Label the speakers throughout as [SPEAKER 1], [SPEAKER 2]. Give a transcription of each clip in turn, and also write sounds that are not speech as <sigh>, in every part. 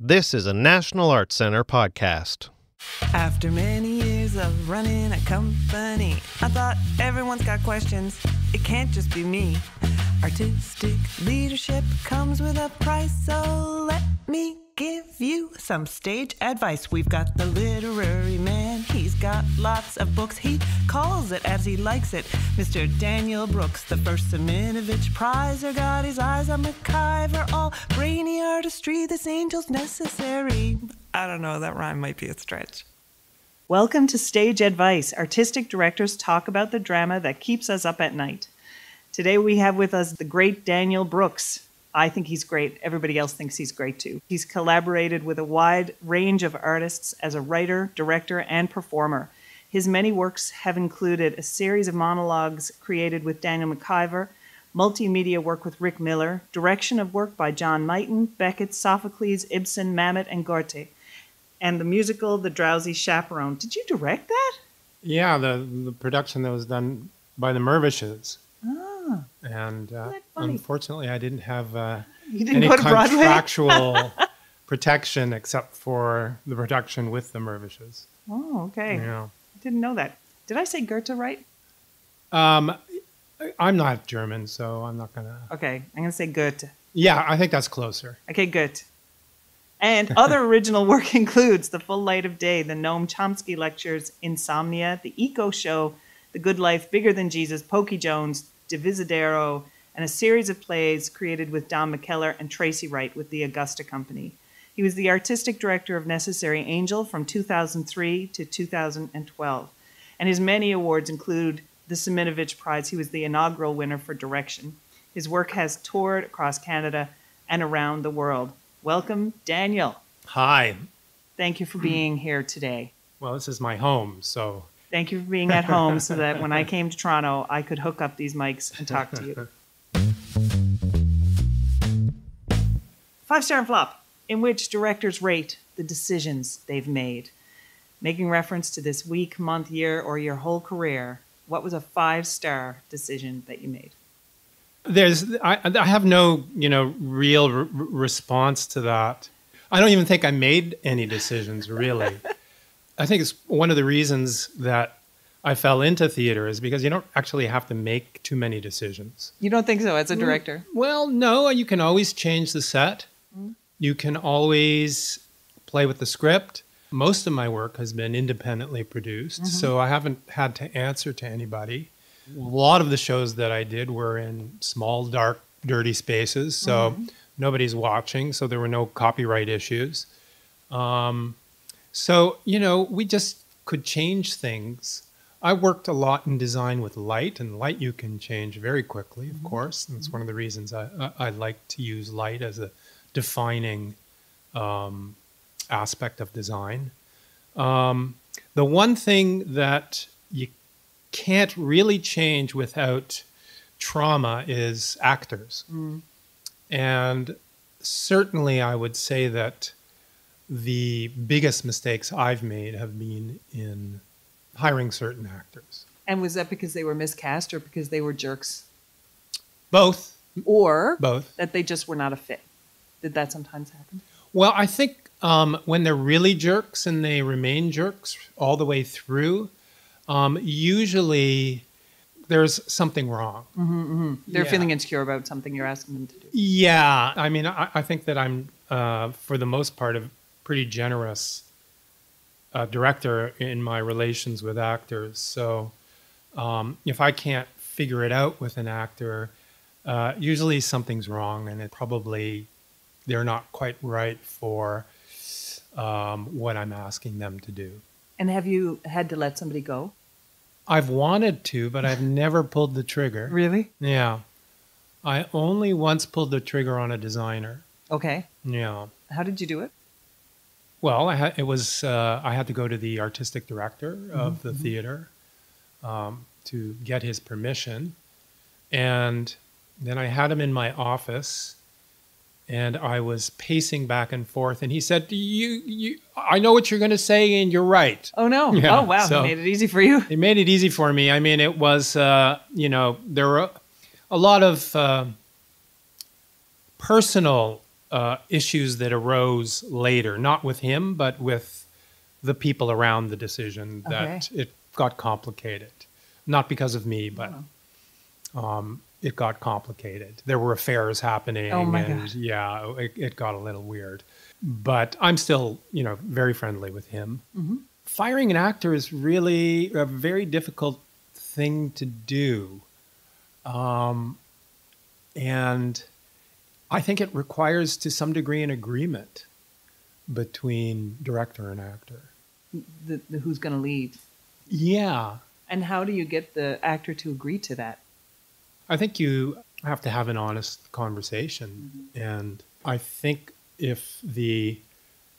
[SPEAKER 1] This is a National Arts Center podcast.
[SPEAKER 2] After many years of running a company, I thought everyone's got questions. It can't just be me. Artistic leadership comes with a price, so let me give you some stage advice. We've got the literary man, he's got lots of books. He calls it as he likes it. Mr. Daniel Brooks, the first Siminovitch Prizer, got his eyes on MacIvor. All brainy artistry, this angel's necessary. I don't know, that rhyme might be a stretch.
[SPEAKER 3] Welcome to Stage Advice. Artistic directors talk about the drama that keeps us up at night. Today we have with us the great Daniel Brooks. I think he's great. Everybody else thinks he's great too. He's collaborated with a wide range of artists as a writer, director, and performer. His many works have included a series of monologues created with Daniel MacIvor, multimedia work with Rick Miller, direction of work by John Mighton, Beckett, Sophocles, Ibsen, Mamet, and Goethe, and the musical The Drowsy Chaperone. Did you direct that?
[SPEAKER 4] Yeah, the the production that was done by the Mirvishes.
[SPEAKER 3] Oh, Ah,
[SPEAKER 4] And uh, unfortunately, I didn't have uh,
[SPEAKER 3] didn't
[SPEAKER 4] any
[SPEAKER 3] go to Broadway?
[SPEAKER 4] contractual <laughs> protection except for the production with the Mirvishes.
[SPEAKER 3] Oh, okay.
[SPEAKER 4] Yeah.
[SPEAKER 3] I didn't know that. Did I say Goethe right?
[SPEAKER 4] Um, I'm not German, so I'm not gonna.
[SPEAKER 3] Okay, I'm going to say Goethe.
[SPEAKER 4] Yeah, I think that's closer.
[SPEAKER 3] Okay, good. And other <laughs> original work includes The Full Light of Day, the Noam Chomsky Lectures, Insomnia, The Eco Show, The Good Life, Bigger Than Jesus, Pokey Jones, Divisadero, and a series of plays created with Don McKellar and Tracy Wright with the Augusta Company. He was the artistic director of Necessary Angel from 2003 to 2012. And his many awards include the Siminovitch Prize. He was the inaugural winner for direction. His work has toured across Canada and around the world. Welcome, Daniel.
[SPEAKER 4] Hi.
[SPEAKER 3] Thank you for being here today.
[SPEAKER 4] Well, this is my home, so
[SPEAKER 3] Thank you for being at home so that when I came to Toronto, I could hook up these mics and talk to you. Five star and flop, in which directors rate the decisions they've made. Making reference to this week, month, year, or your whole career, what was a five star decision that you made?
[SPEAKER 4] there's I, I have no you know real r- response to that. I don't even think I made any decisions really. <laughs> I think it's one of the reasons that I fell into theater is because you don't actually have to make too many decisions.
[SPEAKER 3] You don't think so as a mm, director?
[SPEAKER 4] Well, no, you can always change the set. Mm-hmm. You can always play with the script. Most of my work has been independently produced, mm-hmm. so I haven't had to answer to anybody. A lot of the shows that I did were in small, dark, dirty spaces, so mm-hmm. nobody's watching, so there were no copyright issues. Um, so, you know, we just could change things. I worked a lot in design with light, and light you can change very quickly, of course. And it's one of the reasons I, I, I like to use light as a defining um, aspect of design. Um, the one thing that you can't really change without trauma is actors. And certainly, I would say that the biggest mistakes I've made have been in hiring certain actors.
[SPEAKER 3] And was that because they were miscast or because they were jerks?
[SPEAKER 4] Both,
[SPEAKER 3] Or
[SPEAKER 4] both.
[SPEAKER 3] that they just were not a fit? Did that sometimes happen?
[SPEAKER 4] Well, I think um, when they're really jerks and they remain jerks all the way through, um, usually there's something wrong.
[SPEAKER 3] They're
[SPEAKER 4] Yeah.
[SPEAKER 3] feeling insecure about something you're asking them to do.
[SPEAKER 4] Yeah, I mean, I, I think that I'm, uh, for the most part, a pretty generous uh, director in my relations with actors. So um, if I can't figure it out with an actor, uh, usually something's wrong, and it probably they're not quite right for um, what I'm asking them to do.
[SPEAKER 3] And have you had to let somebody go?
[SPEAKER 4] I've wanted to, but I've <laughs> never pulled the trigger.
[SPEAKER 3] Really?
[SPEAKER 4] Yeah. I only once pulled the trigger on a designer.
[SPEAKER 3] Okay.
[SPEAKER 4] Yeah.
[SPEAKER 3] How did you do it?
[SPEAKER 4] Well, I had, it was uh, I had to go to the artistic director of the theater um, to get his permission, and then I had him in my office, and I was pacing back and forth, and he said, "You, you, I know what you're going to say, and you're right."
[SPEAKER 3] Oh no!
[SPEAKER 4] Yeah,
[SPEAKER 3] oh wow!
[SPEAKER 4] so-
[SPEAKER 3] He made it easy for you.
[SPEAKER 4] He made it easy for me. I mean, it was, uh, you know, there were a lot of uh, personal uh, issues that arose later, not with him, but with the people around the decision that it got complicated. Not because of me, but um, it got complicated. There were affairs happening,
[SPEAKER 3] Oh my
[SPEAKER 4] and
[SPEAKER 3] God.
[SPEAKER 4] yeah, it, it got a little weird. But I'm still, you know, very friendly with him.
[SPEAKER 3] Mm-hmm.
[SPEAKER 4] Firing an actor is really a very difficult thing to do, um, and I think it requires, to some degree, an agreement between director and actor.
[SPEAKER 3] The, the who's going to lead.
[SPEAKER 4] Yeah,
[SPEAKER 3] And how do you get the actor to agree to that?
[SPEAKER 4] I think you have to have an honest conversation. And I think if the,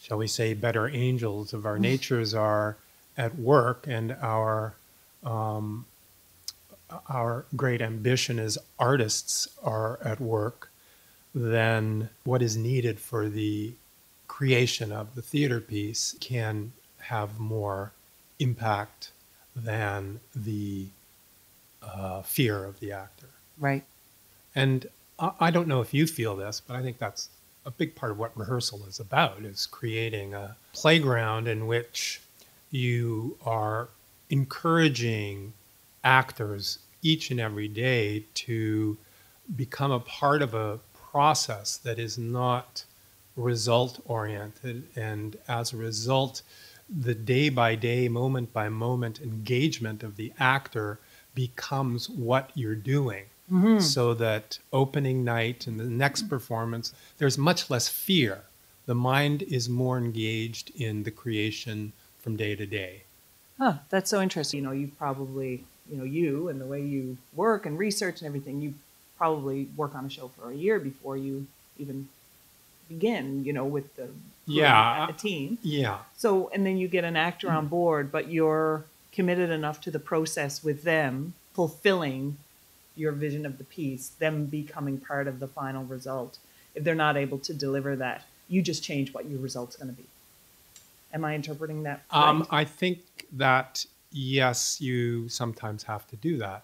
[SPEAKER 4] shall we say, better angels of our <laughs> natures are at work and our, um, our great ambition as artists are at work, then what is needed for the creation of the theater piece can have more impact than the uh, fear of the actor.
[SPEAKER 3] Right.
[SPEAKER 4] And I, I don't know if you feel this, but I think that's a big part of what rehearsal is about is creating a playground in which you are encouraging actors each and every day to become a part of a process that is not result oriented and as a result the day by day moment by moment engagement of the actor becomes what you're doing. Mm-hmm. So that opening night and the next performance there's much less fear. The mind is more engaged in the creation from day to day.
[SPEAKER 3] Huh, that's so interesting. You know, you probably, you know, you and the way you work and research and everything, you probably work on a show for a year before you even begin, you know, with the
[SPEAKER 4] Yeah.
[SPEAKER 3] the team.
[SPEAKER 4] yeah
[SPEAKER 3] So, and then you get an actor on board, but you're committed enough to the process with them, fulfilling your vision of the piece, them becoming part of the final result. If they're not able to deliver that, you just change what your result's going to be. Am I interpreting that?
[SPEAKER 4] Um. I think that yes, you sometimes have to do that,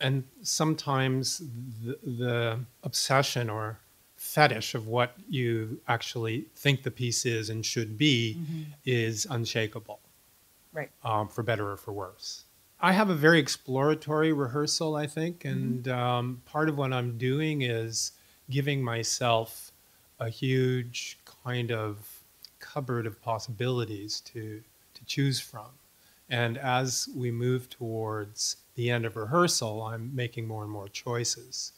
[SPEAKER 4] and sometimes the, the obsession or fetish of what you actually think the piece is and should be is unshakable,
[SPEAKER 3] right.
[SPEAKER 4] um, for better or for worse. I have a very exploratory rehearsal, I think, and um, part of what I'm doing is giving myself a huge kind of cupboard of possibilities to to choose from. And as we move towards the end of rehearsal, I'm making more and more choices,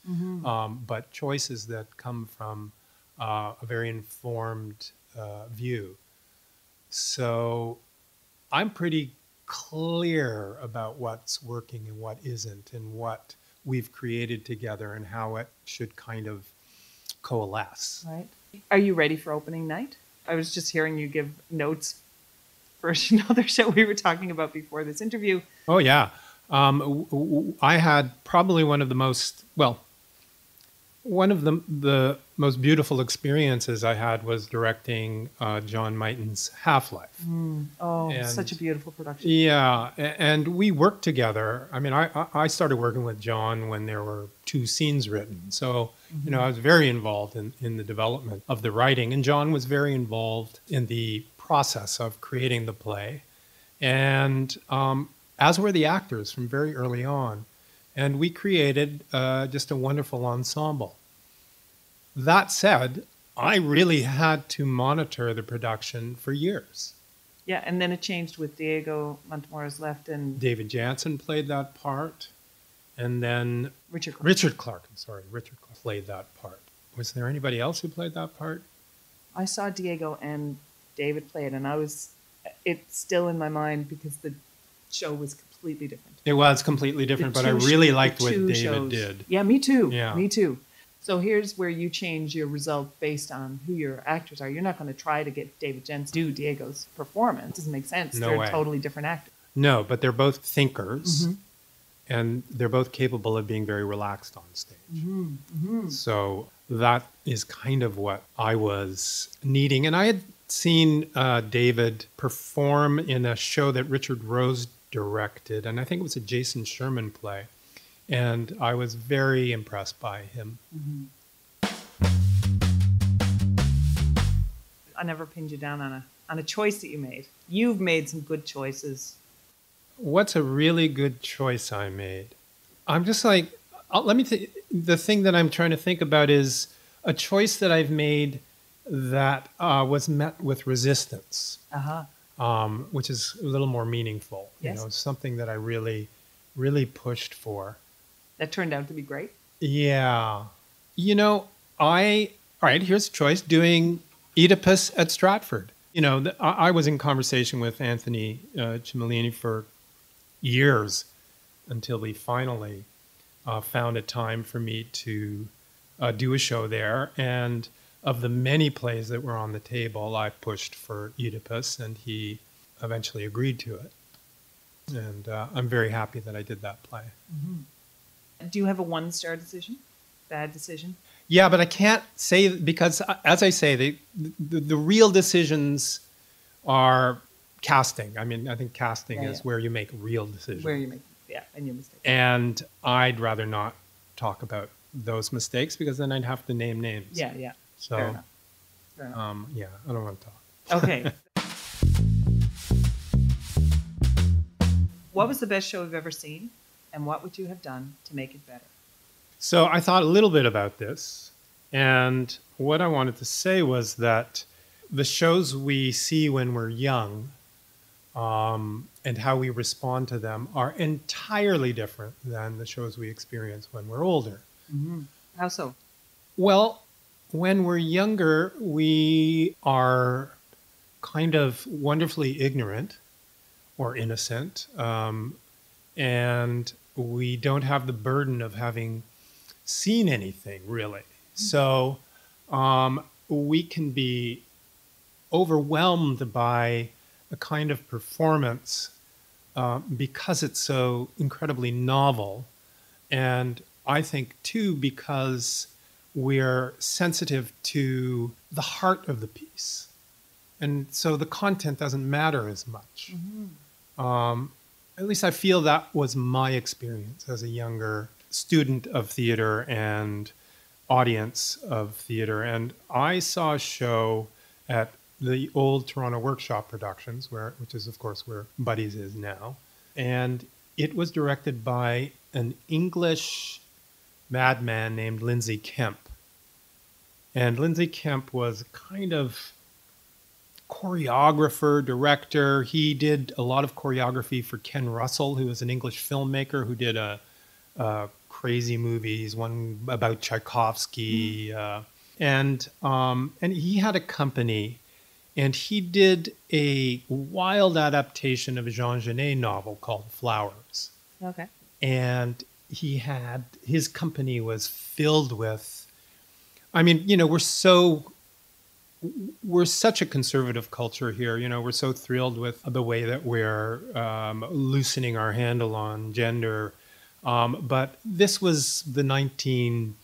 [SPEAKER 4] um, but choices that come from uh, a very informed uh, view. So I'm pretty clear about what's working and what isn't, and what we've created together, and how it should kind of coalesce.
[SPEAKER 3] Right. Are you ready for opening night? I was just hearing you give notes for <laughs> another show we were talking about before this interview.
[SPEAKER 4] Oh yeah, um, I had probably one of the most well, one of the the most beautiful experiences I had was directing uh, John Mighton's Half Life.
[SPEAKER 3] Oh,
[SPEAKER 4] And-
[SPEAKER 3] such a beautiful production.
[SPEAKER 4] Yeah, and we worked together. I mean, I I- I started working with John when there were two scenes written, so you know I was very involved in in the development of the writing, and John was very involved in the process of creating the play, and um, as were the actors from very early on, and we created uh, just a wonderful ensemble. That said, I really had to monitor the production for years.
[SPEAKER 3] Yeah, and then it changed with Diego Matamoros left and
[SPEAKER 4] David Jansen played that part, and then
[SPEAKER 3] Richard. Clark.
[SPEAKER 4] Richard Clark. Sorry, Richard Clark played that part. Was there anybody else who played that part?
[SPEAKER 3] I saw Diego and David play it, and I was. It's still in my mind because the show was completely different.
[SPEAKER 4] It was completely different,
[SPEAKER 3] The
[SPEAKER 4] but I really liked what David
[SPEAKER 3] shows.
[SPEAKER 4] did.
[SPEAKER 3] Yeah, me too.
[SPEAKER 4] Yeah.
[SPEAKER 3] Me too. So here's where you change your result based on who your actors are. You're not going to try to get David Jansen to do Diego's performance. It doesn't make sense.
[SPEAKER 4] No
[SPEAKER 3] They're
[SPEAKER 4] way.
[SPEAKER 3] totally different actors.
[SPEAKER 4] No, but they're both thinkers,
[SPEAKER 3] Mm-hmm.
[SPEAKER 4] and they're both capable of being very relaxed on stage.
[SPEAKER 3] Mm-hmm.
[SPEAKER 4] So that is kind of what I was needing. And I had seen uh, David perform in a show that Richard Rose directed, and I think it was a Jason Sherman play. And I was very impressed by him.
[SPEAKER 3] I never pinned you down on a on a choice that you made. You've made some good choices.
[SPEAKER 4] What's a really good choice I made? I'm just like, uh, let me. Th- the thing that I'm trying to think about is a choice that I've made that uh, was met with resistance,
[SPEAKER 3] Uh huh.
[SPEAKER 4] Um, which is a little more meaningful.
[SPEAKER 3] Yes.
[SPEAKER 4] You know, something that I really, really pushed for.
[SPEAKER 3] That turned out to be great.
[SPEAKER 4] Yeah. You know, I, all right, here's a choice doing Oedipus at Stratford. You know, th- I, I was in conversation with Antoni uh, Cimolini for years until we finally uh, found a time for me to uh, do a show there. And of the many plays that were on the table, I pushed for Oedipus, and he eventually agreed to it. And uh, I'm very happy that I did that play.
[SPEAKER 3] Do you have a one star decision? Bad decision?
[SPEAKER 4] Yeah, but I can't say because, uh, as I say, the, the the real decisions are casting. I mean, I think casting
[SPEAKER 3] Yeah,
[SPEAKER 4] is
[SPEAKER 3] yeah.
[SPEAKER 4] where you make real decisions.
[SPEAKER 3] Where you make yeah, and your mistake.
[SPEAKER 4] and I'd rather not talk about those mistakes because then I'd have to name names.
[SPEAKER 3] Yeah, yeah.
[SPEAKER 4] So,
[SPEAKER 3] Fair enough. Fair enough.
[SPEAKER 4] um, yeah, I don't want to talk.
[SPEAKER 3] Okay. <laughs> what was the best show you've ever seen, and what would you have done to make it better?
[SPEAKER 4] So I thought a little bit about this, and what I wanted to say was that the shows we see when we're young um, and how we respond to them are entirely different than the shows we experience when we're older.
[SPEAKER 3] How so?
[SPEAKER 4] Well, when we're younger, we are kind of wonderfully ignorant or innocent, um, and we don't have the burden of having seen anything really. So um, we can be overwhelmed by a kind of performance uh, because it's so incredibly novel. And I think, too, because we're sensitive to the heart of the piece. And so the content doesn't matter as much. Um, at least I feel that was my experience as a younger student of theater and audience of theater. And I saw a show at the old Toronto Workshop Productions, where which is of course where Buddies is now, and it was directed by an English madman named Lindsay Kemp. And Lindsay Kemp was kind of choreographer, director. He did a lot of choreography for Ken Russell, who was an English filmmaker who did a, uh crazy movies, one about Tchaikovsky, uh, and um, and he had a company, and he did a wild adaptation of a Jean Genet novel called Flowers
[SPEAKER 3] Okay.
[SPEAKER 4] and he had his company was filled with i mean you know we're so we're such a conservative culture here you know we're so thrilled with the way that we're um, loosening our handle on gender. Um, but this was the 19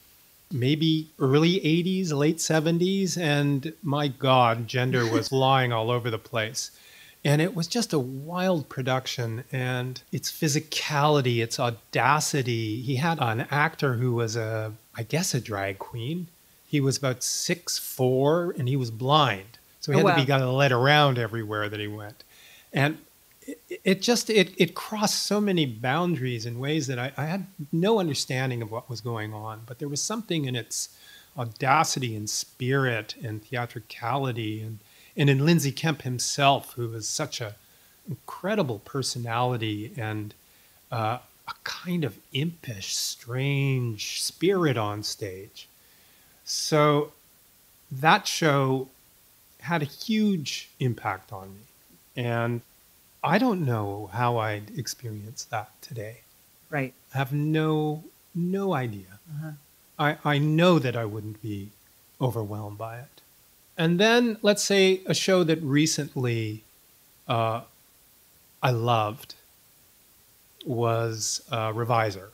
[SPEAKER 4] maybe early 80s late 70s and my god gender was <laughs> flying all over the place and it was just a wild production and its physicality its audacity. He had an actor who was a i guess a drag queen. He was about six four and he was blind. So he
[SPEAKER 3] Oh,
[SPEAKER 4] had to
[SPEAKER 3] wow.
[SPEAKER 4] be got led around everywhere that he went. And it, it just it, it crossed so many boundaries in ways that I, I had no understanding of what was going on. But there was something in its audacity and spirit and theatricality and and in Lindsay Kemp himself, who was such a incredible personality and uh, a kind of impish, strange spirit on stage. So that show had a huge impact on me, and I don't know how I'd experience that today.
[SPEAKER 3] Right.
[SPEAKER 4] I have no no idea. I, I know that I wouldn't be overwhelmed by it. And then let's say a show that recently uh, I loved was uh, Revisor.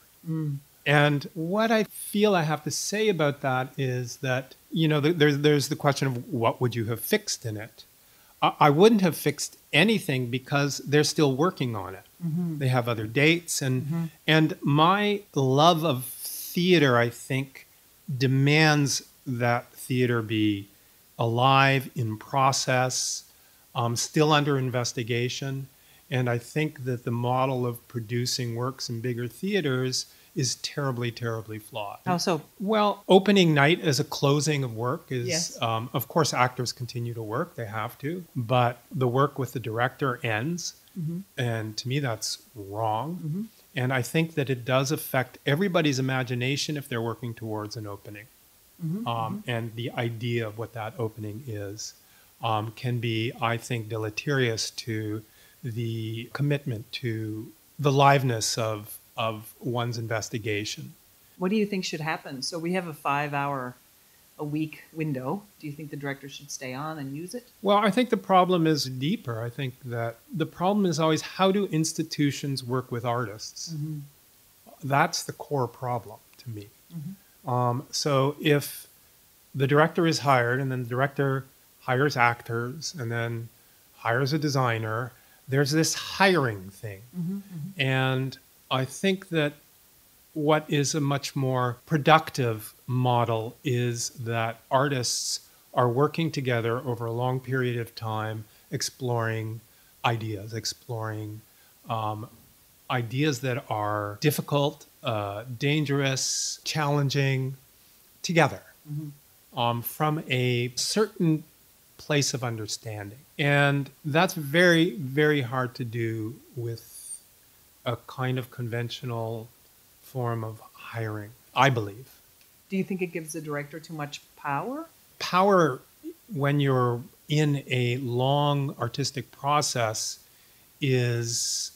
[SPEAKER 4] And what I feel I have to say about that is that you know th- there's there's the question of what would you have fixed in it. I, I wouldn't have fixed anything because they're still working on it. They have other dates and and my love of theater, I think, demands that theater be alive, in process, um, still under investigation. And I think that the model of producing works in bigger theaters is terribly, terribly flawed.
[SPEAKER 3] How so?
[SPEAKER 4] Well, opening night as a closing of work is,
[SPEAKER 3] Yes.
[SPEAKER 4] um, of course, actors continue to work, they have to, but the work with the director ends. And to me, that's wrong. And I think that it does affect everybody's imagination if they're working towards an opening. Um, and the idea of what that opening is um, can be, I think, deleterious to the commitment to the liveness of, of one's investigation.
[SPEAKER 3] What do you think should happen? So we have a five hour a week window. Do you think the director should stay on and use it?
[SPEAKER 4] Well, I think the problem is deeper. I think that the problem is always how do institutions work with artists? That's the core problem to me. Um, so if the director is hired and then the director hires actors and then hires a designer, there's this hiring thing. And I think that what is a much more productive model is that artists are working together over a long period of time, exploring ideas, exploring um, ideas that are difficult, uh, dangerous, challenging together um, from a certain place of understanding. And that's very, very hard to do with a kind of conventional form of hiring, I believe.
[SPEAKER 3] Do you think it gives the director too much power?
[SPEAKER 4] Power, when you're in a long artistic process, is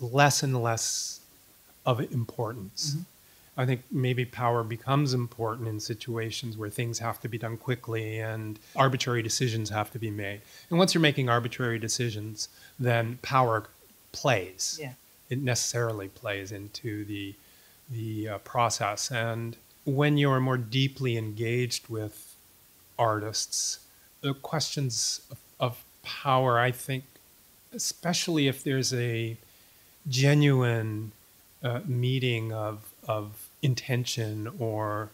[SPEAKER 4] less and less of importance. I think maybe power becomes important in situations where things have to be done quickly and arbitrary decisions have to be made. And once you're making arbitrary decisions, then power plays.
[SPEAKER 3] Yeah.
[SPEAKER 4] It necessarily plays into the the uh, process. And when you're more deeply engaged with artists, the questions of, of power, I think, especially if there's a genuine uh, meeting of, of intention or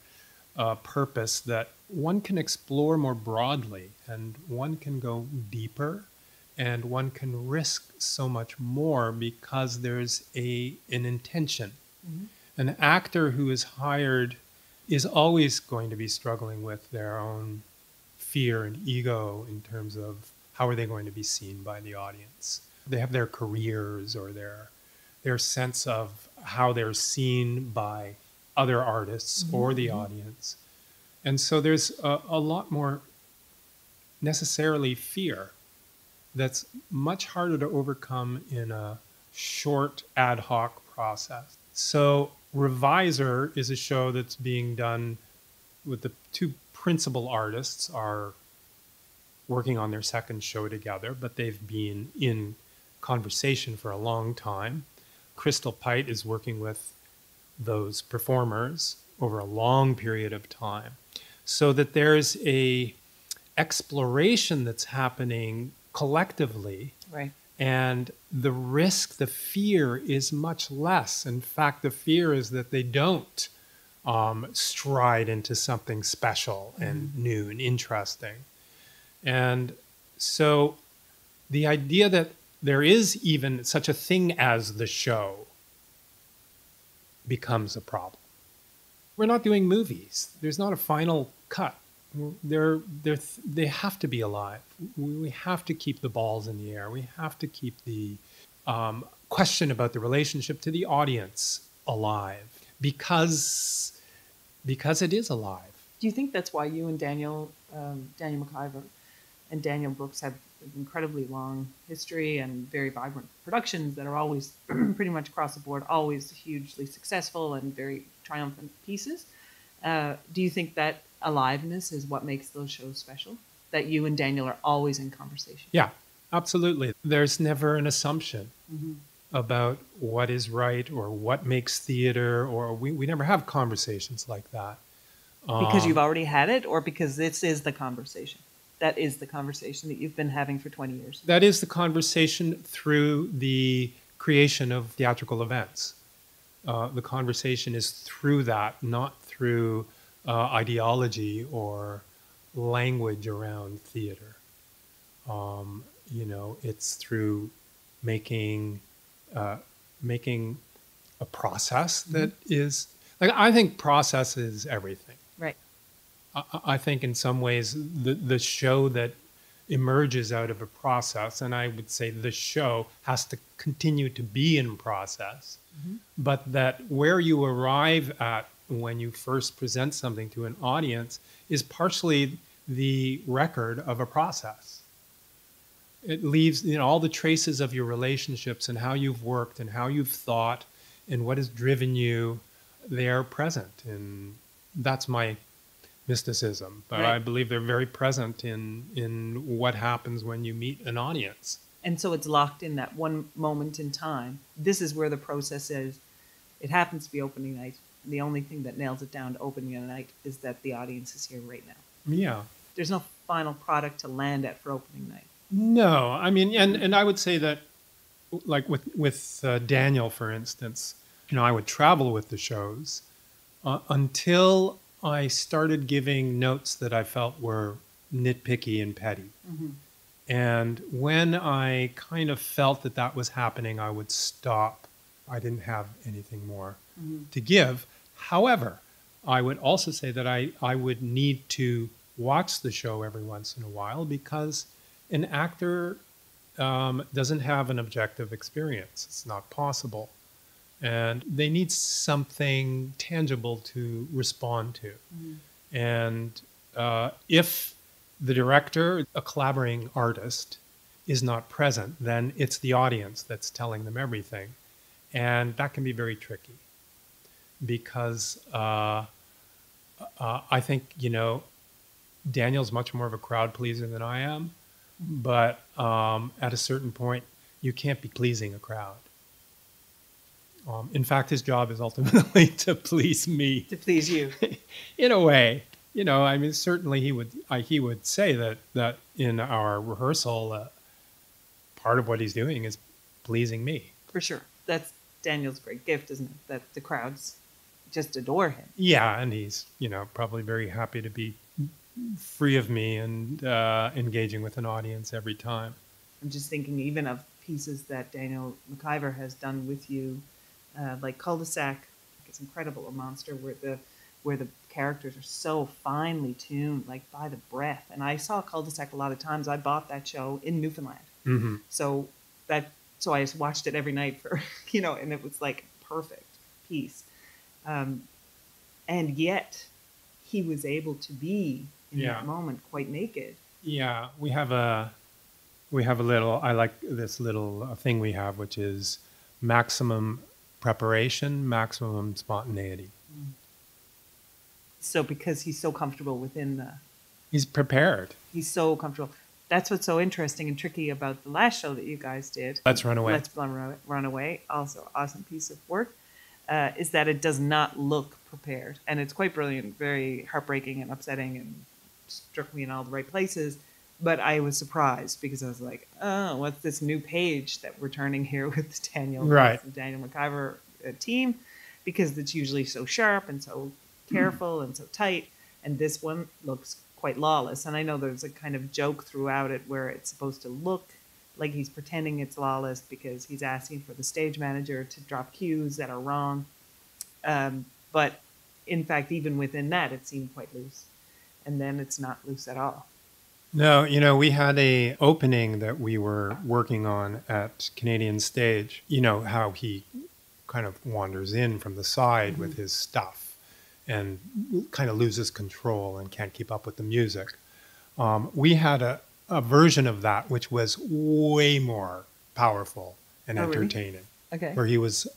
[SPEAKER 4] uh, purpose that one can explore more broadly and one can go deeper and one can risk so much more because there's a an intention. An actor who is hired is always going to be struggling with their own fear and ego in terms of how are they going to be seen by the audience. They have their careers or their their sense of how they're seen by other artists or the mm-hmm. audience. And so there's a, a lot more necessarily fear that's much harder to overcome in a short ad hoc process. So Revisor is a show that's being done with the two principal artists are working on their second show together, but they've been in conversation for a long time. Crystal Pite is working with those performers over a long period of time so that there's a exploration that's happening collectively.
[SPEAKER 3] Right.
[SPEAKER 4] and the risk the fear is much less. In fact the fear is that they don't um, stride into something special and new and interesting. And so the idea that there is even such a thing as the show becomes a problem. We're not doing movies. There's not a final cut. They're, they're, they have to be alive. We have to keep the balls in the air. We have to keep the um, question about the relationship to the audience alive because, because it is alive.
[SPEAKER 3] Do you think that's why you and Daniel, um, Daniel MacIvor, and Daniel Brooks have an incredibly long history and very vibrant productions that are always <clears throat> pretty much across the board, always hugely successful and very triumphant pieces? Uh, do you think that aliveness is what makes those shows special? That you and Daniel are always in conversation?
[SPEAKER 4] Yeah, absolutely. There's never an assumption about what is right or what makes theater, or we, we never have conversations like that.
[SPEAKER 3] Because
[SPEAKER 4] Um,
[SPEAKER 3] you've already had it, or because this is the conversation? That is the conversation that you've been having for 20 years.
[SPEAKER 4] That is the conversation through the creation of theatrical events. Uh, the conversation is through that, not through uh, ideology or language around theater. Um, you know, it's through making uh, making a process that is like I think process is everything. I, think in some ways the the show that emerges out of a process, and I would say the show has to continue to be in process, mm-hmm. but that where you arrive at when you first present something to an audience is partially the record of a process. It leaves you know, all the traces of your relationships and how you've worked and how you've thought and what has driven you. They are present, and that's my mysticism. But I believe they're very present in in what happens when you meet an audience.
[SPEAKER 3] And so it's locked in that one moment in time. This is where the process is. It happens to be opening night. The only thing that nails it down to opening night is that the audience is here right now.
[SPEAKER 4] Yeah.
[SPEAKER 3] There's no final product to land at for opening night.
[SPEAKER 4] No, I mean, and and I would say that, like with with uh, Daniel, for instance, you know, I would travel with the shows uh, until I started giving notes that I felt were nitpicky and petty. And when I kind of felt that that was happening, I would stop. I didn't have anything more to give. However, I would also say that I, I would need to watch the show every once in a while because an actor um, doesn't have an objective experience. It's not possible. And they need something tangible to respond to. And uh, if the director, a collaborating artist, is not present, then it's the audience that's telling them everything. And that can be very tricky because uh, uh, I think, you know, Daniel's much more of a crowd pleaser than I am. But um, at a certain point, you can't be pleasing a crowd. Um, in fact, his job is ultimately <laughs> to please me
[SPEAKER 3] To please you. <laughs>
[SPEAKER 4] in a way, you know, I mean, certainly he would I, he would say that that in our rehearsal, uh, part of what he's doing is pleasing me.
[SPEAKER 3] For sure. That's Daniel's great gift, isn't it? That the crowds just adore him.
[SPEAKER 4] Yeah, and he's you know probably very happy to be free of me and uh, engaging with an audience every time.
[SPEAKER 3] I'm just thinking even of pieces that Daniel MacIvor has done with you, uh, like Cul-de-sac. It's incredible, a monster where the where the characters are so finely tuned, like by the breath. And I saw Cul-de-sac a lot of times. I bought that show in Newfoundland,
[SPEAKER 4] hmm
[SPEAKER 3] so that so I just watched it every night for <laughs> you know, and it was like perfect piece. Um, and yet, he was able to be in
[SPEAKER 4] Yeah.
[SPEAKER 3] that moment quite naked.
[SPEAKER 4] Yeah, we have a we have a little. I like this little uh, thing we have, which is maximum preparation, maximum spontaneity.
[SPEAKER 3] So because he's so comfortable within the
[SPEAKER 4] He's prepared.
[SPEAKER 3] he's so comfortable. That's what's so interesting and tricky about the last show that you guys did.
[SPEAKER 4] Let's run away.
[SPEAKER 3] Let's Run Away- Run Away. Also, awesome piece of work. Uh, is that it does not look prepared, and it's quite brilliant, very heartbreaking and upsetting, and struck me in all the right places. But I was surprised because I was like, "Oh, what's this new page that we're turning here <laughs> with Daniel,
[SPEAKER 4] Right.
[SPEAKER 3] Daniel MacIvor uh, team?" Because it's usually so sharp and so careful and so tight, and this one looks quite lawless. And I know there's a kind of joke throughout it where it's supposed to look like he's pretending it's lawless because he's asking for the stage manager to drop cues that are wrong. Um, but in fact, even within that, it seemed quite loose. And then it's not loose at all.
[SPEAKER 4] No, you know, we had a opening that we were working on at Canadian Stage. You know how he kind of wanders in from the side with his stuff and kind of loses control and can't keep up with the music. Um, we had a, a version of that which was way more powerful and
[SPEAKER 3] Oh, really?
[SPEAKER 4] entertaining.
[SPEAKER 3] Okay.
[SPEAKER 4] where he was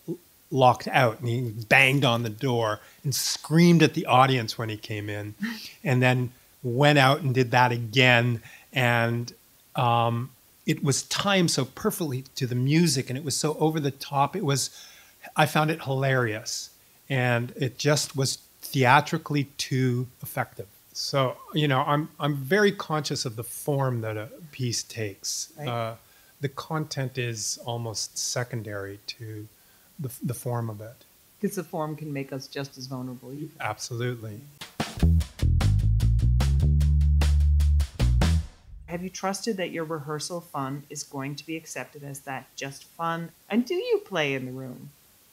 [SPEAKER 4] locked out and he banged on the door and screamed at the audience when he came in <laughs> and then went out and did that again and um, it was timed so perfectly to the music and it was so over the top it was i found it hilarious and it just was theatrically too effective so you know i'm i'm very conscious of the form that a piece takes
[SPEAKER 3] Right.
[SPEAKER 4] uh, the content is almost secondary to the, the form of it.
[SPEAKER 3] Because the form can make us just as vulnerable. even.
[SPEAKER 4] Absolutely.
[SPEAKER 3] Have you trusted that your rehearsal fun is going to be accepted as that just fun? And do you play in the room?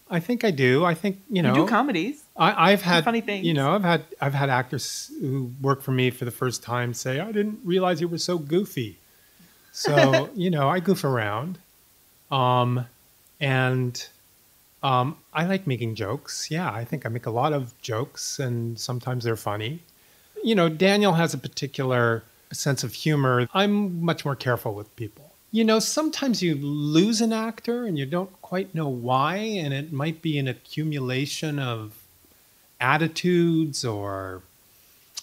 [SPEAKER 4] I think I do. I think you know.
[SPEAKER 3] you do comedies.
[SPEAKER 4] I, I've had
[SPEAKER 3] funny things.
[SPEAKER 4] You know, I've had I've had actors who work for me for the first time say, "I didn't realize you were so goofy." So <laughs> you know, I goof around, um, and um, I like making jokes. Yeah, I think I make a lot of jokes, and sometimes they're funny. You know, Daniel has a particular sense of humor. I'm much more careful with people. You know, sometimes you lose an actor and you don't quite know why, and it might be an accumulation of attitudes or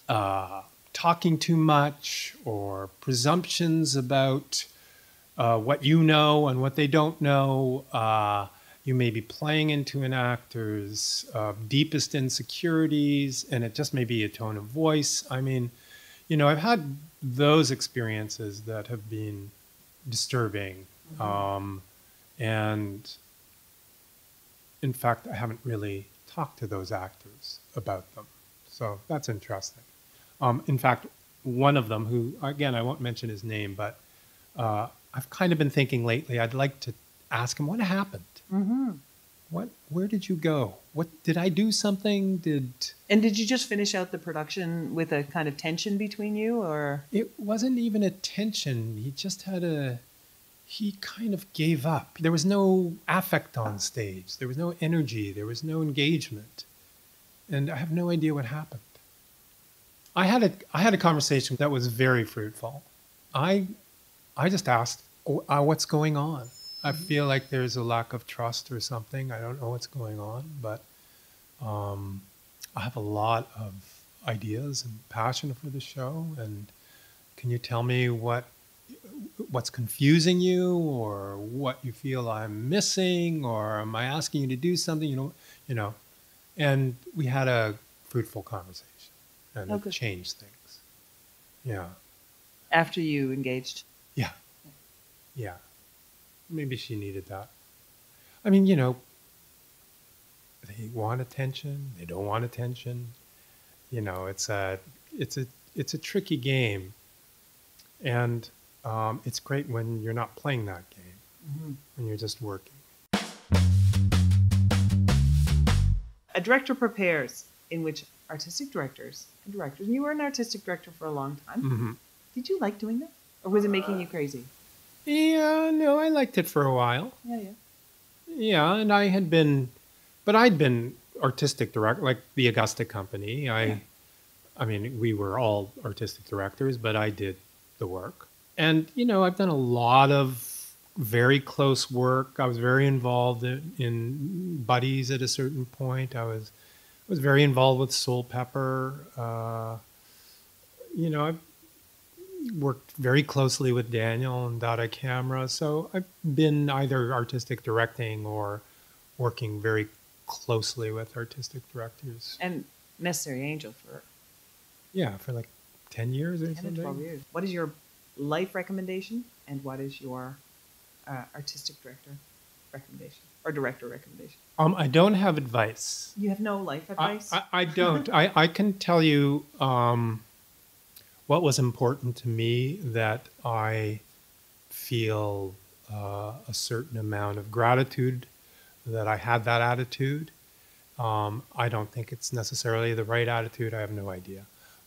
[SPEAKER 4] uh, talking too much or presumptions about uh, what you know and what they don't know. Uh, you may be playing into an actor's uh, deepest insecurities, and it just may be a tone of voice. I mean, you know, I've had those experiences that have been disturbing. Um, and in fact, I haven't really talked to those actors about them. So that's interesting. Um, in fact, one of them, who, again, I won't mention his name, but uh, I've kind of been thinking lately, I'd like to ask him what happened.
[SPEAKER 3] Mm-hmm.
[SPEAKER 4] What? Where did you go? What did I do? Something? Did
[SPEAKER 3] And did you just finish out the production with a kind of tension between you, or
[SPEAKER 4] it wasn't even a tension. He just had a. He kind of gave up. There was no affect on stage. There was no energy. There was no engagement, and I have no idea what happened. I had a I had a conversation that was very fruitful. I I just asked, "Oh, uh, "What's going on?" I feel like there's a lack of trust or something. I don't know what's going on, but um, I have a lot of ideas and passion for the show. And can you tell me what what's confusing you, or what you feel I'm missing, or am I asking you to do something? You know, you know. And we had a fruitful conversation, and
[SPEAKER 3] Oh,
[SPEAKER 4] it changed things. Yeah.
[SPEAKER 3] after you engaged?
[SPEAKER 4] Yeah. Yeah. Maybe she needed that. I mean, you know, they want attention, they don't want attention. You know, it's a it's a it's a tricky game. And um, it's great when you're not playing that game, when you're just working.
[SPEAKER 3] A director prepares, in which artistic directors and directors, and you were an artistic director for a long time.
[SPEAKER 4] hmm
[SPEAKER 3] Did you like doing that, or was it making you crazy?
[SPEAKER 4] Yeah, no, I liked it for a while.
[SPEAKER 3] Yeah, yeah.
[SPEAKER 4] Yeah, and I had been, but I'd been artistic director, like the Augusta Company. I,
[SPEAKER 3] Yeah.
[SPEAKER 4] I mean, we were all artistic directors, but I did the work. And you know, I've done a lot of very close work. I was very involved in, in Buddies at a certain point. I was was very involved with Soulpepper. Uh, you know, I've worked very closely with Daniel and Da Da Kamera. So I've been either artistic directing or working very closely with artistic directors.
[SPEAKER 3] And Necessary Angel for
[SPEAKER 4] Yeah, for like 10 years or
[SPEAKER 3] 10
[SPEAKER 4] something.
[SPEAKER 3] 12 years. What is your life recommendation, and what is your uh, artistic director recommendation, or director recommendation?
[SPEAKER 4] Um, I don't have advice.
[SPEAKER 3] You have no life
[SPEAKER 4] I,
[SPEAKER 3] advice?
[SPEAKER 4] I, I don't. I, I can tell you um, what was important to me that I feel uh, a certain amount of gratitude that I had that attitude. Um, I don't think it's necessarily the right attitude. I have no idea.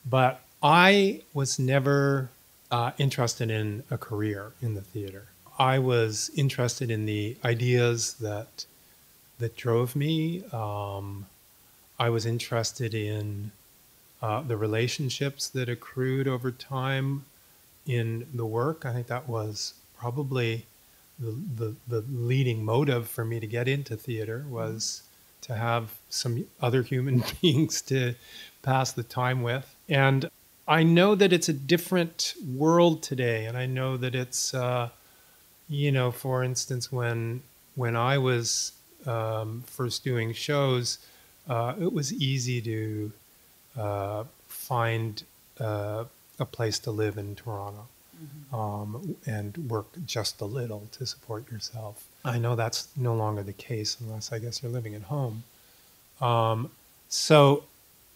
[SPEAKER 4] But I was never uh, interested in a career in the theater. I was interested in the ideas that that drove me. Um, I was interested in uh, the relationships that accrued over time in the work. I think that was probably the, the, the leading motive for me to get into theater was to have some other human <laughs> beings to pass the time with. And I know that it's a different world today, and I know that it's, uh, you know, for instance, when when I was um, first doing shows, uh, it was easy to uh, find uh, a place to live in Toronto um, and work just a little to support yourself. I know that's no longer the case unless I guess you're living at home. Um, so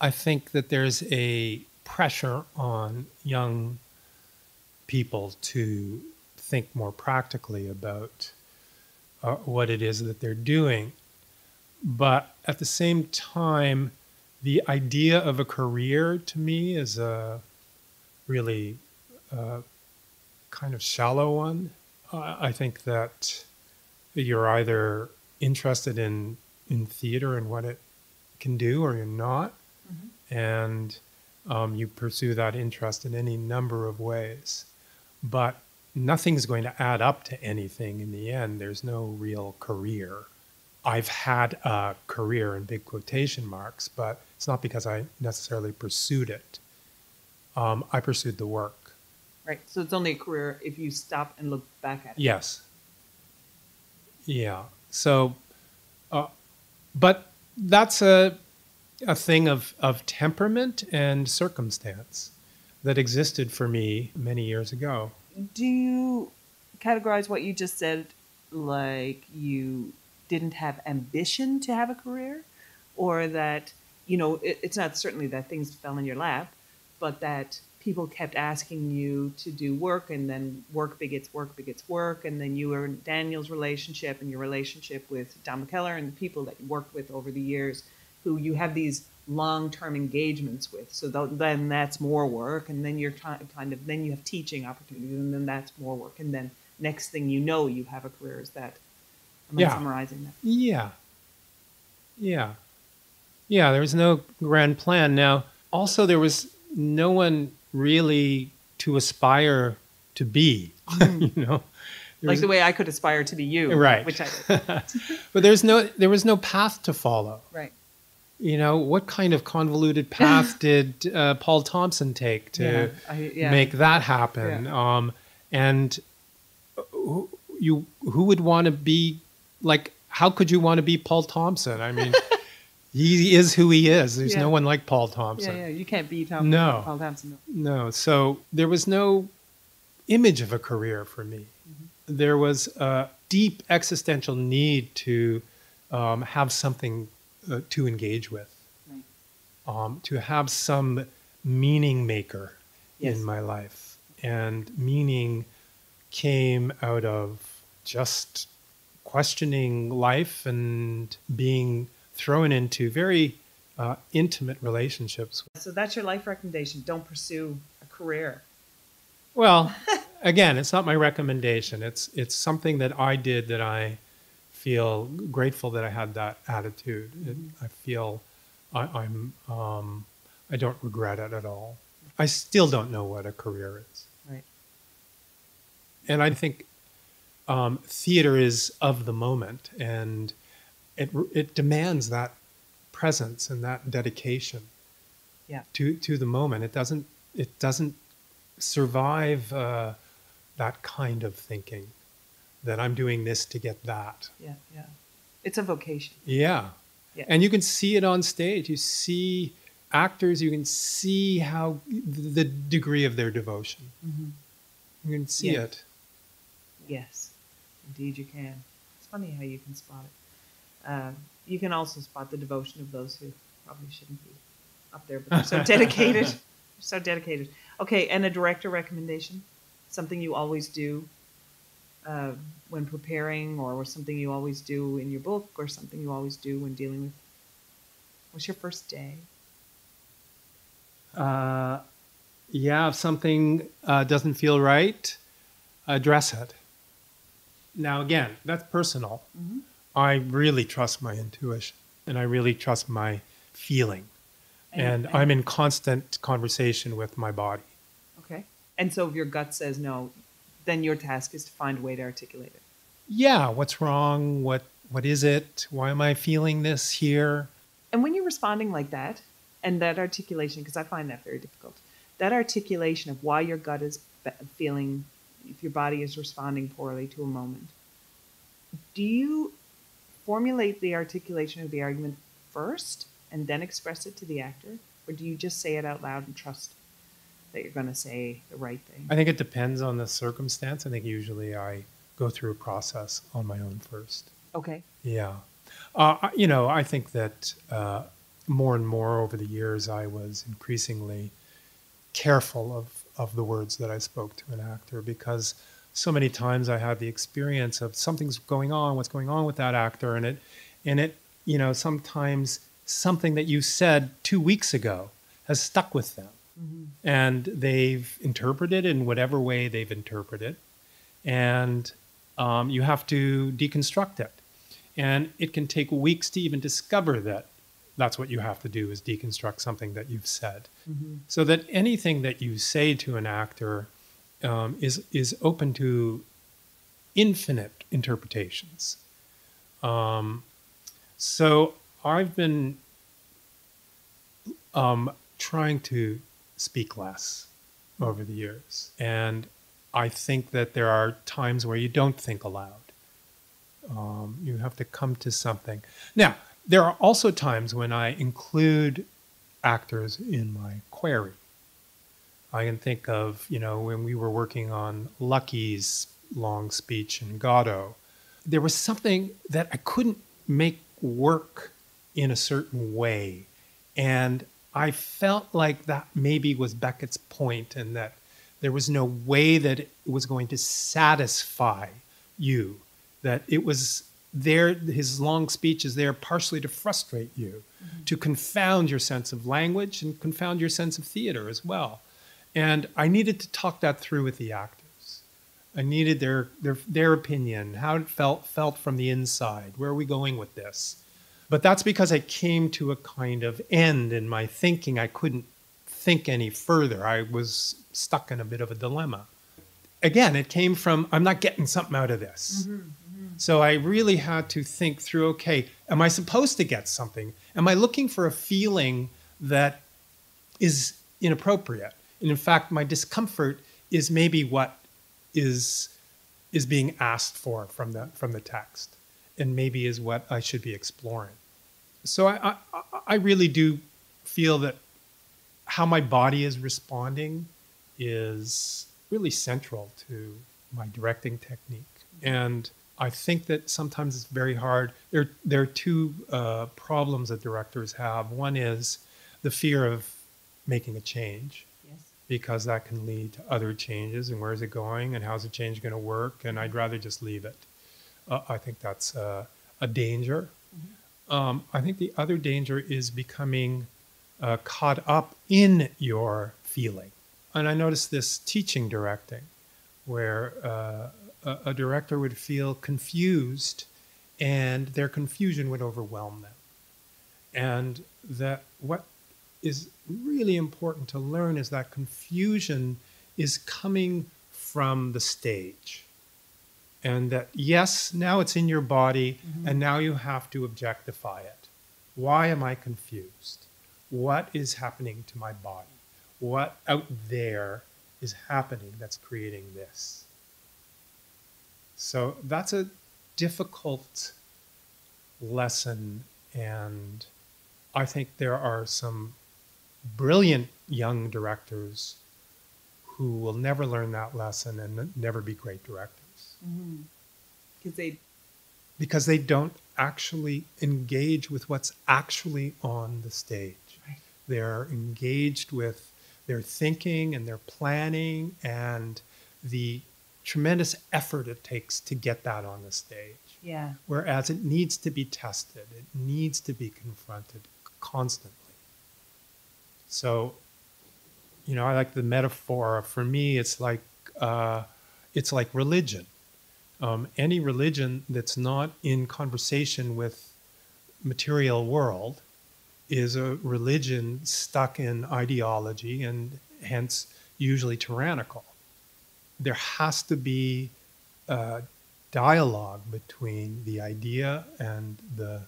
[SPEAKER 4] I think that there's a pressure on young people to think more practically about uh, what it is that they're doing. But at the same time, the idea of a career to me is a really uh, kind of shallow one. I think that you're either interested in in theater and what it can do, or you're not, and um, you pursue that interest in any number of ways. But nothing's going to add up to anything in the end. There's no real career. I've had a career in big quotation marks, but it's not because I necessarily pursued it. Um, I pursued the work.
[SPEAKER 3] Right. So it's only a career if you stop and look back at it.
[SPEAKER 4] Yes. Yeah. So, uh, but that's a a thing of of temperament and circumstance that existed for me many years ago.
[SPEAKER 3] Do you categorize what you just said like you didn't have ambition to have a career, or that you know it, it's not certainly that things fell in your lap, but that people kept asking you to do work and then work begets work begets work and then you were in Daniel's relationship and your relationship with Don McKellar and the people that you worked with over the years who you have these long-term engagements with so th- then that's more work and then you're trying kind of then you have teaching opportunities and then that's more work and then next thing you know you have a career is that am
[SPEAKER 4] Yeah.
[SPEAKER 3] I summarizing that
[SPEAKER 4] Yeah. Yeah. Yeah, there was no grand plan. Now, also, there was no one really to aspire to be, <laughs> you know? There
[SPEAKER 3] like
[SPEAKER 4] was-
[SPEAKER 3] the way I could aspire to be you
[SPEAKER 4] Right.
[SPEAKER 3] which I <laughs> did
[SPEAKER 4] but there's no there was no path to follow.
[SPEAKER 3] right
[SPEAKER 4] You know, what kind of convoluted path <laughs> did uh, Paul Thompson take to
[SPEAKER 3] Yeah, I- yeah.
[SPEAKER 4] make that happen? Um, and who, you who would want to be like? How could you want to be Paul Thompson? I mean, he is who he is. There's
[SPEAKER 3] Yeah.
[SPEAKER 4] no one like Paul Thompson.
[SPEAKER 3] yeah you can't be Tom,
[SPEAKER 4] No.
[SPEAKER 3] Paul Thompson no.
[SPEAKER 4] No, so there was no image of a career for me. There was a deep existential need to um, have something uh, to engage with,
[SPEAKER 3] Right.
[SPEAKER 4] um, to have some meaning maker
[SPEAKER 3] Yes.
[SPEAKER 4] in my life. And meaning came out of just questioning life and being thrown into very uh, intimate relationships
[SPEAKER 3] So that's your life recommendation. Don't pursue a career.
[SPEAKER 4] Well, <laughs> again, it's not my recommendation. It's it's something that I did that I feel grateful that I had that attitude. It, I feel I, I'm um, I don't regret it at all. I still don't know what a career is,
[SPEAKER 3] Right.
[SPEAKER 4] and I think um, theater is of the moment, and it it demands that presence and that dedication
[SPEAKER 3] Yeah.
[SPEAKER 4] to to the moment. It doesn't it doesn't survive uh, that kind of thinking that I'm doing this to get that.
[SPEAKER 3] Yeah. Yeah. It's a vocation.
[SPEAKER 4] Yeah.
[SPEAKER 3] Yeah.
[SPEAKER 4] And you can see it on stage. You see actors, you can see how the degree of their devotion. You can see
[SPEAKER 3] Yeah.
[SPEAKER 4] it.
[SPEAKER 3] Yes. Indeed, you can. It's funny how you can spot it. Uh, you can also spot the devotion of those who probably shouldn't be up there, but they're so <laughs> dedicated. So dedicated. Okay, and a director recommendation? Something you always do uh, when preparing, or something you always do in your book, or something you always do when dealing with. What's your first day?
[SPEAKER 4] Uh, yeah, if something uh, doesn't feel right, address it. Now, again, that's personal. I really trust my intuition and I really trust my feeling. And, I'm in constant conversation with my body.
[SPEAKER 3] Okay. And so if your gut says no, then your task is to find a way to articulate it.
[SPEAKER 4] Yeah, what's wrong? What what is it? Why am I feeling this here?
[SPEAKER 3] And when you're responding like that, and that articulation, because I find that very difficult, that articulation of why your gut is feeling, if your body is responding poorly to a moment, do you formulate the articulation of the argument first and then express it to the actor? Or do you just say it out loud and trust that you're going to say the right thing?
[SPEAKER 4] I think it depends on the circumstance. I think usually I go through a process on my own first.
[SPEAKER 3] Okay.
[SPEAKER 4] Yeah. Uh, you know, I think that uh, more and more over the years, I was increasingly careful of of the words that I spoke to an actor because so many times I had the experience of something's going on, what's going on with that actor, and it, and it, you know, sometimes something that you said two weeks ago has stuck with them, and they've interpreted in whatever way they've interpreted, and um, you have to deconstruct it, and it can take weeks to even discover that that's what you have to do is deconstruct something that you've said. So that anything that you say to an actor um, is is open to infinite interpretations um, so i've been um, trying to speak less over the years and i think that there are times where you don't think aloud um, you have to come to something. Now, there are also times when I include actors in my query. I can think of, you know, when we were working on Lucky's long speech in Godot, there was something that I couldn't make work in a certain way. And I felt like that maybe was Beckett's point, and that there was no way that it was going to satisfy you that it was there his long speech is there partially to frustrate you mm-hmm. to confound your sense of language and confound your sense of theater as well and i needed to talk that through with the actors. I needed their their their opinion how it felt felt from the inside. Where are we going with this? But that's because i came to a kind of end in my thinking. I couldn't think any further. I was stuck in a bit of a dilemma. Again it came from i'm not getting something out of this. Mm-hmm, mm-hmm. So I really had to think through okay, am I supposed to get something? Am I looking for a feeling that is inappropriate? And in fact, my discomfort is maybe what is is being asked for from the from the text, and maybe is what I should be exploring. So I I, I really do feel that how my body is responding is really central to my directing technique. And I think that sometimes it's very hard. There, there are two uh, problems that directors have. One is the fear of making a change. Because that can lead to other changes and where is it going and how's the change going to work and i'd rather just leave it. Uh, i think that's uh, a danger. Um, i think the other danger is becoming uh, caught up in your feeling. And i noticed this teaching directing where uh, a, a director would feel confused and their confusion would overwhelm them. And that what is really important to learn is that confusion is coming from the stage. And that, yes, now it's in your body, mm-hmm. and now you have to objectify it. Why am I confused? What is happening to my body? What out there is happening that's creating this? So that's a difficult lesson, and I think there are some brilliant young directors who will never learn that lesson and never be great directors mm-hmm.
[SPEAKER 3] Because they
[SPEAKER 4] because they don't actually engage with what's actually on the stage.
[SPEAKER 3] Right.
[SPEAKER 4] They're engaged with their thinking and their planning and the tremendous effort it takes to get that on the stage.
[SPEAKER 3] yeah.
[SPEAKER 4] Whereas it needs to be tested, it needs to be confronted constantly. So, you know, I like the metaphor. For me, it's like uh, it's like religion. Um, any religion that's not in conversation with material world is a religion stuck in ideology and hence usually tyrannical. There has to be a dialogue between the idea and the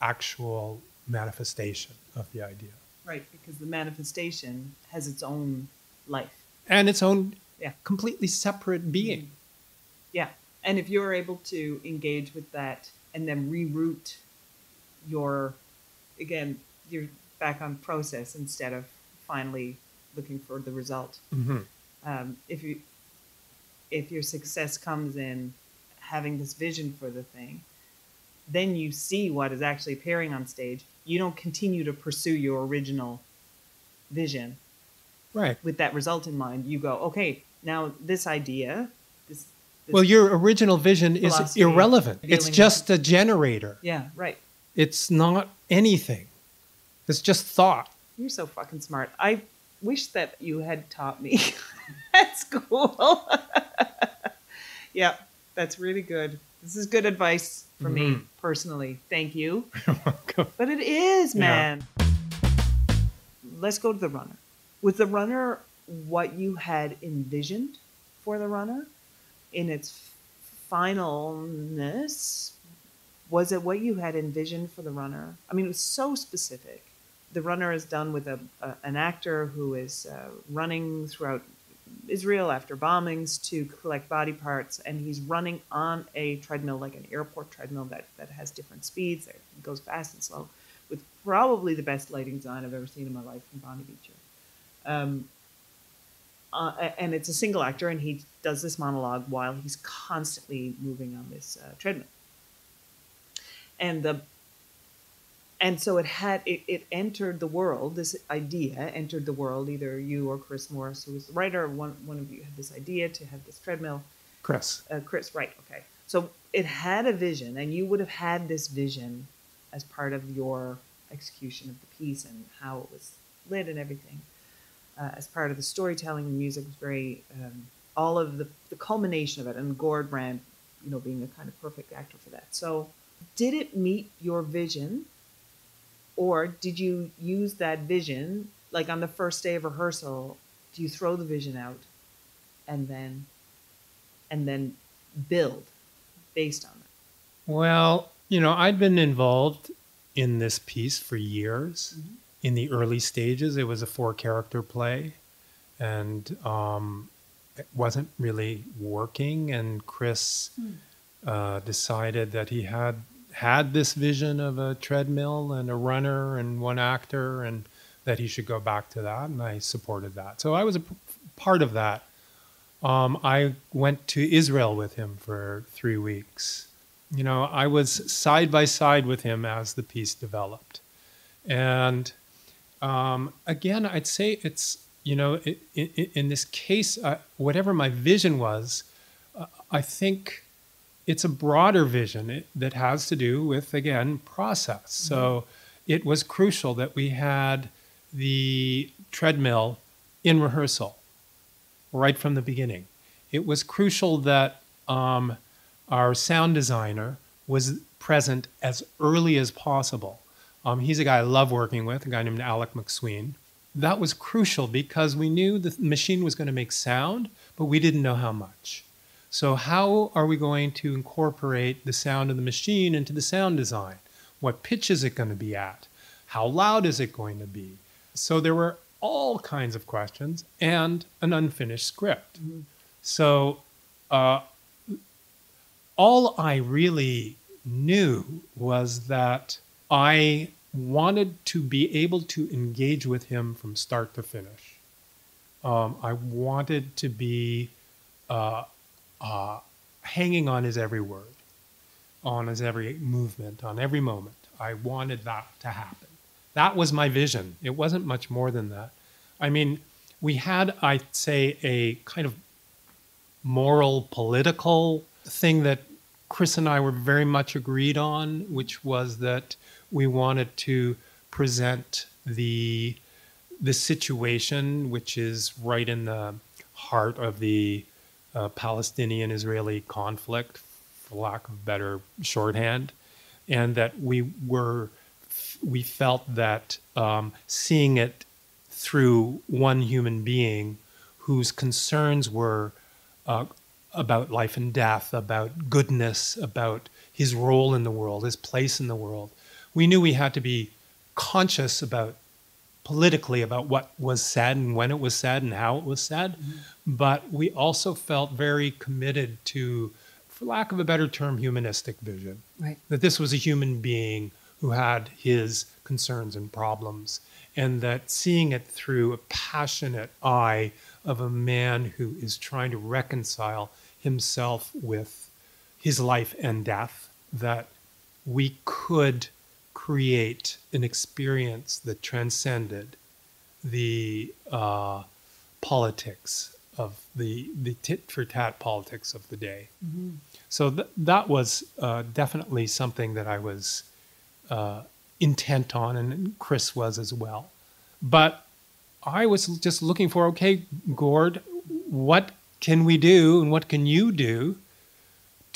[SPEAKER 4] actual manifestation of the idea
[SPEAKER 3] Right. Because the manifestation has its own life.
[SPEAKER 4] and its own
[SPEAKER 3] Yeah.
[SPEAKER 4] completely separate being.
[SPEAKER 3] Yeah. And if you're able to engage with that and then reroute your, again, you're back on process instead of finally looking for the result.
[SPEAKER 4] Mhm.
[SPEAKER 3] Um, if you, if your success comes in having this vision for the thing, then you see what is actually appearing on stage. You don't continue to pursue your original vision
[SPEAKER 4] Right.
[SPEAKER 3] with that result in mind, you go, okay, now this idea, this, this
[SPEAKER 4] Well, your original vision is irrelevant. It's just a generator.
[SPEAKER 3] yeah, right.
[SPEAKER 4] It's not anything. It's just thought.
[SPEAKER 3] You're so fucking smart. I wish that you had taught me <laughs> at school. <laughs> yeah, that's really good. This is good advice for me
[SPEAKER 4] Mhm.
[SPEAKER 3] personally. Thank you. <laughs> But it is,
[SPEAKER 4] Yeah.
[SPEAKER 3] man. Let's go to the runner. Was the runner what you had envisioned for the runner in its finalness? Was it what you had envisioned for the runner? I mean, it was so specific. The runner is done with a, a an actor who is uh, running throughout Israel after bombings to collect body parts, and he's running on a treadmill, like an airport treadmill that, that has different speeds. It goes fast and slow, with probably the best lighting design I've ever seen in my life from Bonnie Beecher. Um, uh, and it's a single actor, and he does this monologue while he's constantly moving on this uh, treadmill. And the and so it had it, it entered the world. This idea entered the world. Either you or Chris Morris, who was the writer, one one of you had this idea to have this treadmill.
[SPEAKER 4] Chris.
[SPEAKER 3] Uh, Chris, right? Okay. So it had a vision, and you would have had this vision as part of your execution of the piece and how it was lit and everything. Uh, as part of the storytelling, the music was very um, all of the the culmination of it, and Gord Rand, you know, being a kind of perfect actor for that. So, did it meet your vision, or did you use that vision like on the first day of rehearsal? Do you throw the vision out, and then, and then build based on it?
[SPEAKER 4] Well, you know, I'd been involved in this piece for years. In the early stages, it was a four character play, and um, it wasn't really working. And Chris uh, decided that he had had this vision of a treadmill and a runner and one actor, and that he should go back to that. And I supported that. So I was a p- part of that. Um, I went to Israel with him for three weeks. You know, I was side by side with him as the piece developed. And um, again, I'd say it's, you know, i i in this case, uh, whatever my vision was, uh, I think it's a broader vision that has to do with, again, process. So it was crucial that we had the treadmill in rehearsal right from the beginning. It was crucial that um, our sound designer was present as early as possible. Um, he's a guy I love working with, a guy named Alec MacSween. That was crucial because we knew the machine was going to make sound, but we didn't know how much. So, how are we going to incorporate the sound of the machine into the sound design? What pitch is it going to be at? How loud is it going to be? So, there were all kinds of questions and an unfinished script. So, uh, all I really knew was that I wanted to be able to engage with him from start to finish. Um, I wanted to be uh, uh, hanging on his every word, on his every movement, on every moment. I wanted that to happen. That was my vision. It wasn't much more than that. I mean, we had, I'd say, a kind of moral, political thing that Chris and I were very much agreed on, which was that we wanted to present the the situation, which is right in the heart of the uh, Palestinian-Israeli conflict, for lack of better shorthand, and that we were we felt that um, seeing it through one human being whose concerns were uh, about life and death, about goodness, about his role in the world, his place in the world. We knew we had to be conscious about politically about what was said and when it was said and how it was said, mm-hmm. but we also felt very committed to, for lack of a better term, humanistic vision.
[SPEAKER 3] Right.
[SPEAKER 4] That this was a human being who had his concerns and problems, and that seeing it through a passionate eye of a man who is trying to reconcile himself with his life and death, that we could create an experience that transcended the uh, politics of the the tit for tat politics of the day. So th- that was uh, definitely something that I was uh, intent on, and Chris was as well. But I was just looking for okay, Gord, what can we do, and what can you do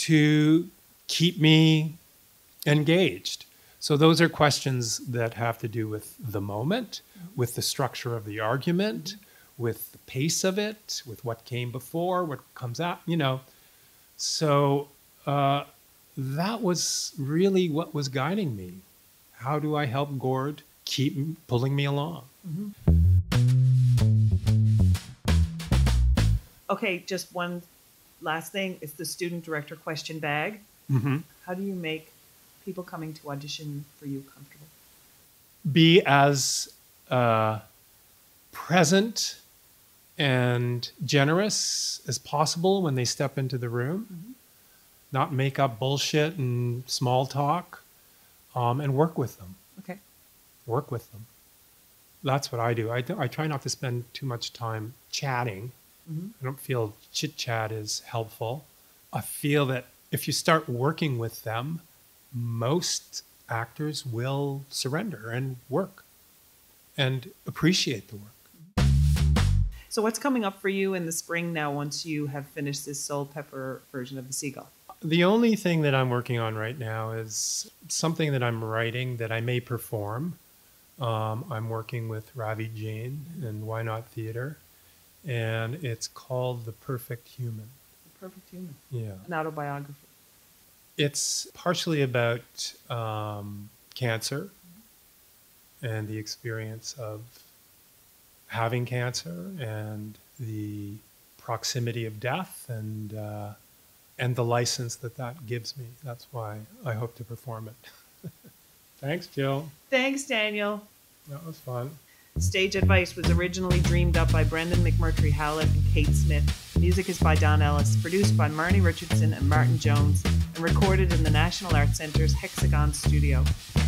[SPEAKER 4] to keep me engaged? So those are questions that have to do with the moment, with the structure of the argument, with the pace of it, with what came before, what comes out, you know. So uh, that was really what was guiding me. How do I help Gord keep pulling me along?
[SPEAKER 3] Okay, just one last thing. It's the student director question bag.
[SPEAKER 4] Mm-hmm.
[SPEAKER 3] How do you make people coming to audition for you comfortable?
[SPEAKER 4] Be as uh, present and generous as possible when they step into the room. Not make up bullshit and small talk, um, and work with them.
[SPEAKER 3] Okay.
[SPEAKER 4] work with them. That's what I do. I, I try not to spend too much time chatting. I don't feel chit chat is helpful. I feel that if you start working with them, most actors will surrender and work and appreciate the work.
[SPEAKER 3] So what's coming up for you in the spring now once you have finished this Soulpepper version of the Seagull?
[SPEAKER 4] The only thing that I'm working on right now is something that I'm writing that I may perform. Um, I'm working with Ravi Jain and Why Not Theater, and it's called The Perfect Human.
[SPEAKER 3] The Perfect Human.
[SPEAKER 4] Yeah.
[SPEAKER 3] An autobiography.
[SPEAKER 4] It's partially about um, cancer and the experience of having cancer and the proximity of death and uh, and the license that that gives me. That's why I hope to perform it. <laughs> Thanks, Jill.
[SPEAKER 3] Thanks, Daniel.
[SPEAKER 4] That was fun.
[SPEAKER 3] Stage Advice was originally dreamed up by Brendan McMurtry Howlett and Kate Smith. Music is by Don Ellis, produced by Marnie Richardson and Martin Jones, and recorded in the National Arts Centre's Hexagon Studio.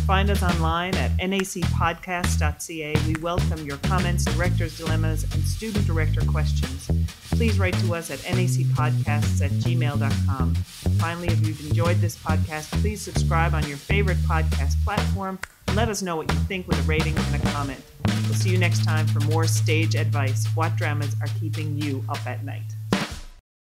[SPEAKER 3] Find us online at nacpodcast.ca. We welcome your comments, director's dilemmas, and student director questions. Please write to us at nacpodcasts at gmail.com. Finally, if you've enjoyed this podcast, please subscribe on your favorite podcast platform let us know what you think with a rating and a comment. We'll see you next time for more stage advice. What dramas are keeping you up at night?